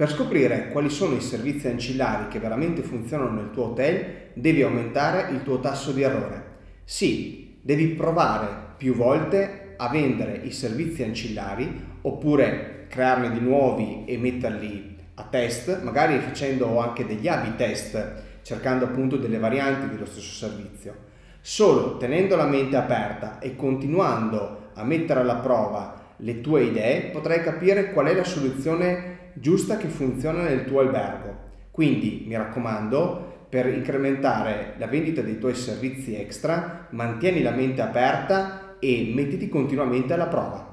Per scoprire quali sono i servizi ancillari che veramente funzionano nel tuo hotel, devi aumentare il tuo tasso di errore. Sì, devi provare più volte a vendere i servizi ancillari oppure crearne di nuovi e metterli a test, magari facendo anche degli A-B test, cercando appunto delle varianti dello stesso servizio. Solo tenendo la mente aperta e continuando a mettere alla prova le tue idee potrai capire qual è la soluzione giusta che funziona nel tuo albergo. Quindi mi raccomando, per incrementare la vendita dei tuoi servizi extra, mantieni la mente aperta e mettiti continuamente alla prova.